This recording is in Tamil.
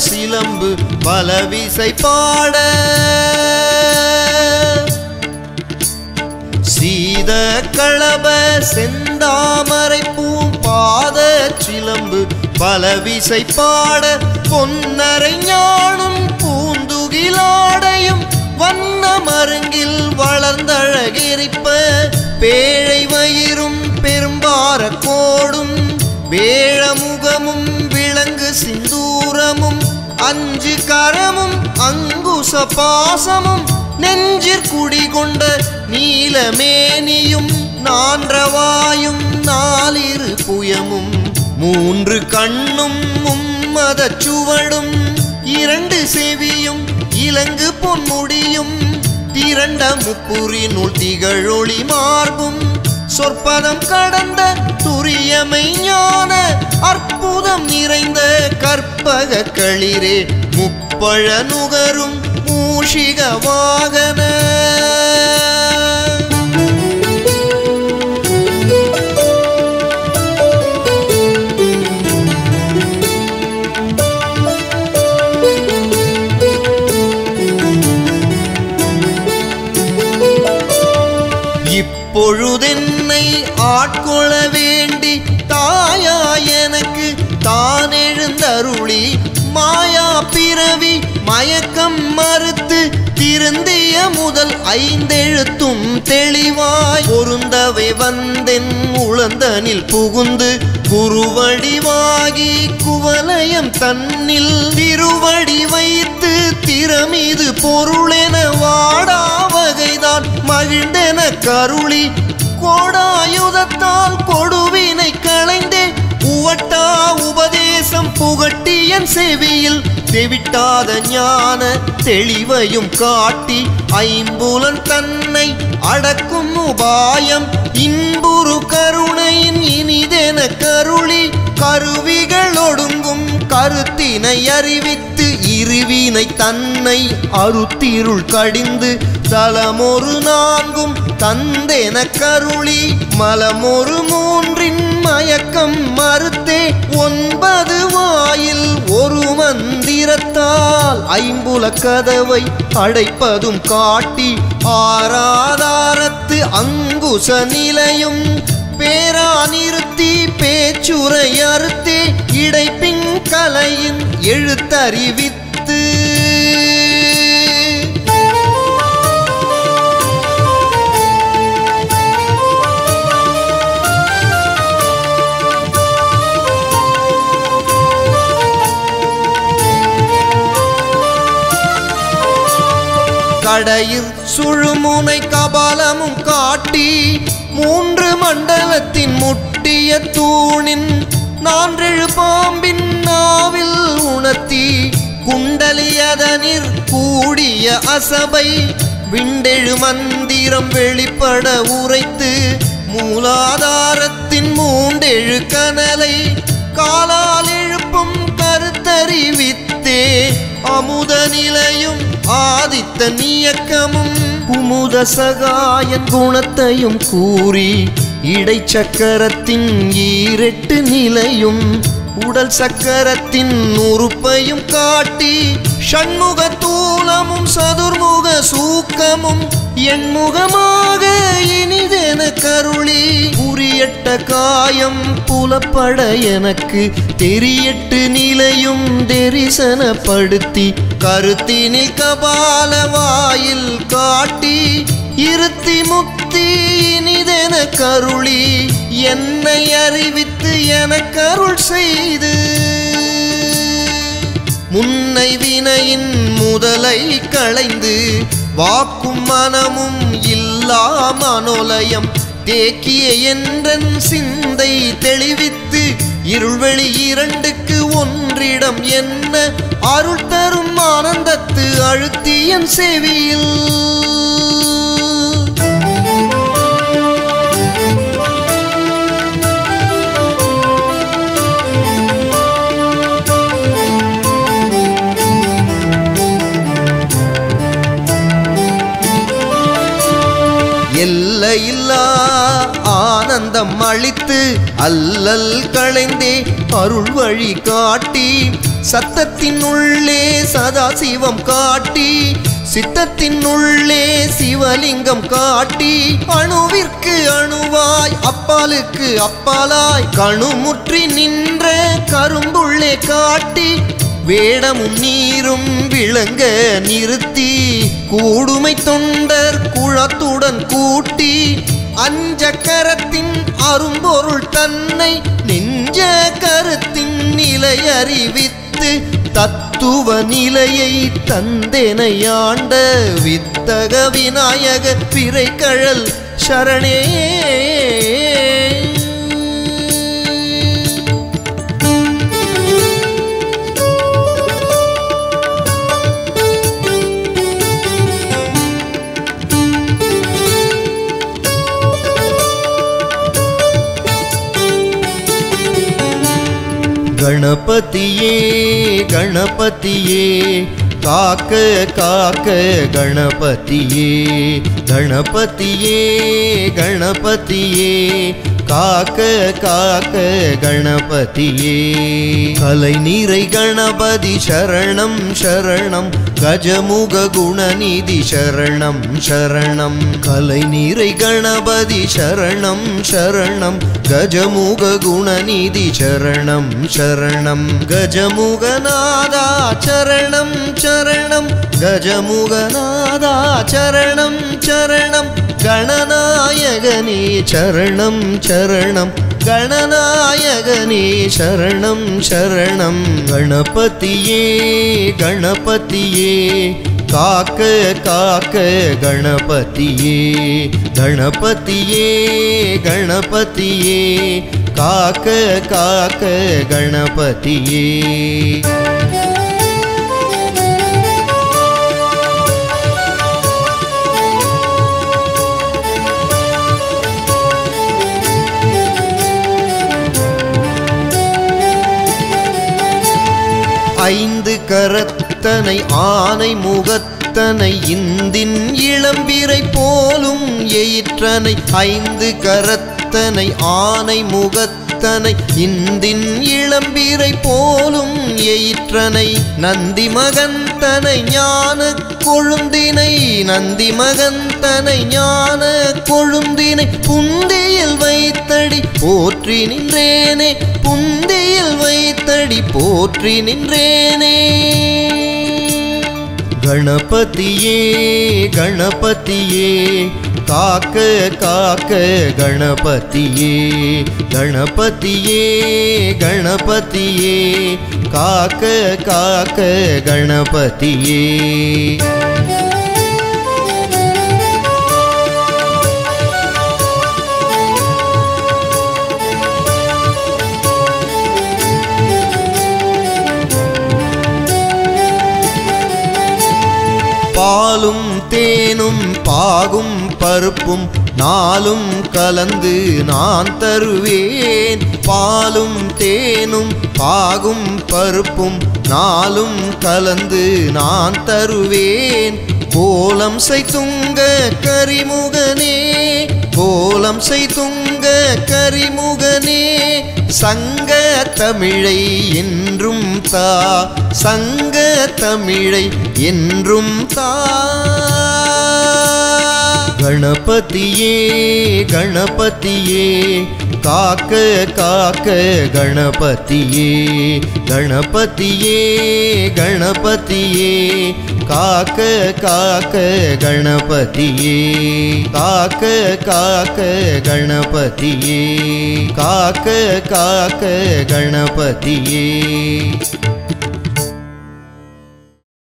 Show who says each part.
Speaker 1: சிலம்பு பலவிசை பாட. சீத களப செந்தாமரை பூ பாத சிலம்பு பலவிசை பாட. பொன்னரை ஞானும் பூந்துகிலாடையும் வண்ண மருங்கில் வளர்ந்தழகிரிப்ப. பேழை வயிறும் பெரும்பார கோடும் வேழமுகமும் விலங்கு சிந்தூரமும் அஞ்சு கரமும் அங்குச பாசமும் நெஞ்சிற் குடிகொண்ட நீலமேனியும் நான்றவாயும் நாலிரு புயமும் மூன்று கண்ணும் மும்மத சுவடும் இரண்டு செவியும் இலங்கு பொன்முடியும் திரண்ட முப்புரினுள் திகழொளி மார்பும் சொற்பதம் கடந்த துரியமை ஞான அற்புதம் நிறைந்த கற்பக களிரே முப்பழ நுகரும் மூஷிக வாகன. ஆட்கொள்ள வேண்டி தாயா எனக்கு தான் எழுந்தருளி. மாயா பிறவி மயக்கம் மறுத்து திருந்திய முதல் ஐந்தெழுத்தும் தெளிவாய். பொருந்தவை வந்தென் உளந்தனில் புகுந்து குருவடிவாகி குவலயம் தன்னில் திருவடி வைத்து திறமீது பொருளென வாடா வகைதான் மகிழ்ந்தென கருளி. கோடாயுதத்தால் கொடுவினை களைந்தே உவட்டா உபதேசம் புகட்டியன் செவியில் தெவிட்டாத ஞான தெளிவையும் காட்டி ஐம்புலன் தன்னை அடக்கும் உபாயம் இன்புரு கருணையின் இனிதென கருளி கருவிகள் ஒடுங்கும் கருத்தினை அறிவித்து இருவினை தன்னை அருத்திருள் கடிந்து தலமொரு நான்கும் தந்தேன கருளி. மலமொரு மூன்றின் மயக்கம் மறுத்தே ஒன்பது வாயில் ஒரு மந்திரத்தால். ஐம்புல கதவை அடைப்பதும் காட்டி ஆராதாரத்து அங்குச நிலையும். பேரா நிறுத்தி பேச்சுரை அறுத்தே இடைப்பின் கலையின் எழுத்தறிவித்து கடையில் சுழுமுனை கபாலமும் காட்டி மூன்று மண்டலத்தின் முட்டிய தூணின் நான்றெழு பாம்பின் நாவில் உணர்த்தி குண்டலியதனிற் கூடிய அசபை விண்டெழு மந்திரம் வெளிப்பட உரைத்து மூலாதாரத்தின் மூண்டெழு கனலை காலால் எழுப்பும் கருத்தறிவித்தே அமுத நிலையும் ஆதித்த நியக்கமும் குமுத சகாயன் குணத்தையும் கூறி இடைச்சக்கரத்தின் ஈரெட்டு நிலையும் உடல் சக்கரத்தின் உறுப்பையும் காட்டி ஷண்முக தூலமும் சதுர்முக சூக்கமும் எண்முகமாக இனிதென கருளி பட்ட காயம் புலப்பட எனக்கு. தெரியட்டு நிலையும் தரிசனப்படுத்தி கருத்தினில் கபால வாயில் காட்டி இருத்தி முக்தி இனிதென கருளி என்னை அறிவித்து என அருள் செய்து. முன்னை வினையின் முதலை களைந்து வாக்கும் மனமும் இல்லா மனோலயம் தேக்கிய என்றன் சிந்தை தெளிவித்து இருள்வெளி இரண்டுக்கு ஒன்றிடம் என்ன? அருள் தரும் ஆனந்தத்து அழுத்தியன் செவியில் எல்லையில்லா ஆனந்தம் அளித்து அல்லல் களைந்தே அருள் வழி காட்டி சத்தத்தின் உள்ளே சதாசிவம் காட்டி சித்தத்தின் உள்ளே சிவலிங்கம் காட்டி அணுவிற்கு அணுவாய் அப்பாலுக்கு அப்பாலாய் கணுமுற்றி நின்ற கரும்புள்ளே காட்டி வேடமும் நீரும் விளங்க நிறுத்தி கூடுமை தொண்டர் குளத்துடன் கூட்டி அஞ்சக்கரத்தின் அரும்பொருள் தன்னை நெஞ்ச கருத்தின் நிலை அறிவித்து தத்துவ நிலையை தந்தெனையாண்ட வித்தக விநாயக பிறைக்கழல் சரணே. கணபதியே கணபதியே காக்க காக்க கணபதியே கணபதியே கணபதியே காக்க காக்க கணபதியே. கலை நீரை கணபதி சரணம் சரணம். கஜமுக குணநிதி சரணம் சரணம். கலை நீரை கணபதி சரணம் சரணம். கஜமுக குணநிதி சரணம் சரணம். கஜமுகநாதா சரணம் சரணம். கஜமுகநாதா சரணம் சரணம். கணநாயகனே சரணம் சரணம். சரணம். கணநாயகனே சரணம் சரணம். கணபதியே கணபதியே. காக்க காக்க கணபதியே. கணபதியே கணபதியே. காக்க காக்க கணபதியே. ஐந்து கரத்தனை ஆனை முகத்தனை இந்தின் இளம்பிரை போலும் எயிற்றனை ஐந்து கரத்தனை ஆனை முகத்தனை இந்தின் இளம்பிரை போலும் எயிற்றனை நந்தி மகந்தனை ஞான கொழுந்தினை நந்தி மகந்தனை ஞான கொழுந்தினை புந்தியில் வைத்தடி போற்றி நின்றேனே புந்தியில் வைத்தடி போற்றி நின்றேனே. கணபதியே கணபதியே காக்க காக்க கணபதியே கணபதியே கணபதியே காக்க காக்க கணபதியே பாகும் பருப்பும் நாளும் கலந்து நான் தருவேன். பாலும் தேனும் பாகும் பருப்பும் நாளும் கலந்து நான் தருவேன். கோலம் செய்துங்க கரிமுகனே கோலம் செய்துங்க கரிமுகனே. சங்க தமிழை என்றும் தா சங்க தமிழை என்றும் தா. கணபதியே கணபதியே காக்க காக்க கணபதியே கணபதியே கணபதியே காக்க காக்க கணபதியே காக்க காக்க கணபதியே காக்க காக்க கணபதியே